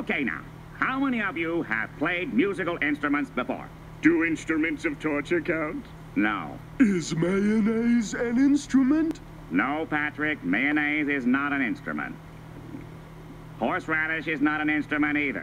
Okay, now, how many of you have played musical instruments before? Do instruments of torture count? No. Is mayonnaise an instrument? No, Patrick, mayonnaise is not an instrument. Horseradish is not an instrument either.